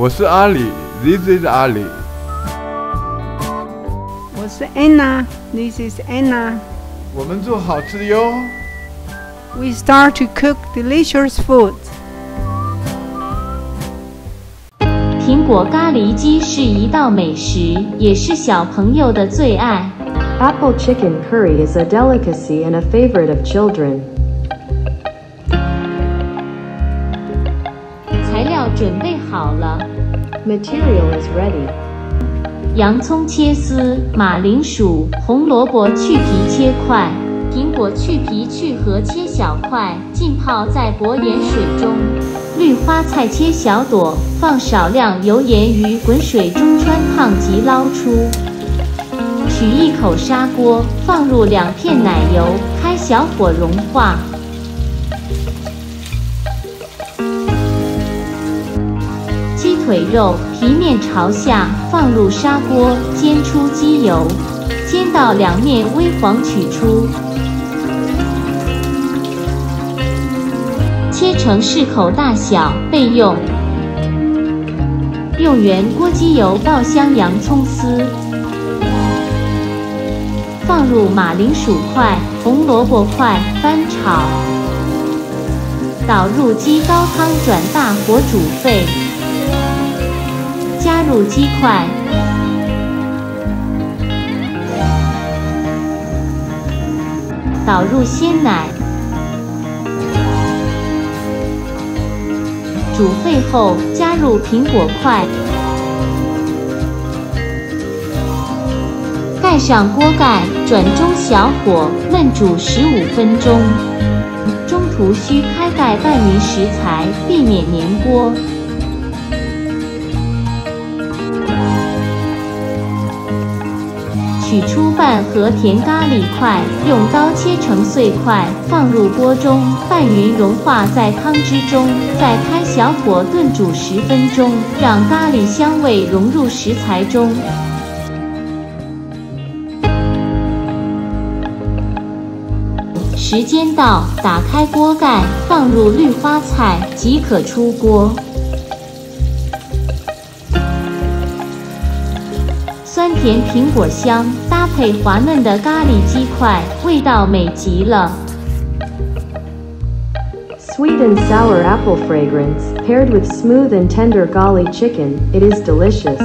我是阿里，This is 阿里。我是 Anna，This is Anna。我们做好吃的哟。We start to cook delicious food. 苹果咖喱鸡是一道美食，也是小朋友的最爱。Apple chicken curry is a delicacy and a favorite of children. 料准备好了。Material is ready. 洋葱切丝，马铃薯、红萝卜去皮切块，苹果去皮去核切小块，浸泡在薄盐水中。绿花菜切小朵，放少量油盐于滚水中穿烫即捞出。取一口砂锅，放入两片奶油，开小火融化。腿肉皮面朝下，放入砂锅，煎出鸡油，煎到两面微黄取出。切成适口大小备用。用原锅鸡油爆香洋葱丝，放入马铃薯块、红萝卜块翻炒，倒入鸡高汤，转大火煮沸。加入鸡块，倒入鲜奶。煮沸后，加入苹果块，盖上锅盖，转中小火焖煮十五分钟。中途需开盖拌匀食材，避免粘锅。取出半盒甜咖喱块，用刀切成碎块，放入锅中拌匀，融化在汤汁中，再开小火炖煮十分钟，让咖喱香味融入食材中。时间到，打开锅盖，放入绿花菜即可出锅。酸甜苹果香，搭配滑嫩的咖喱鸡块，味道美极了。Sweet and sour apple fragrance, paired with smooth and tender gali chicken, it is delicious.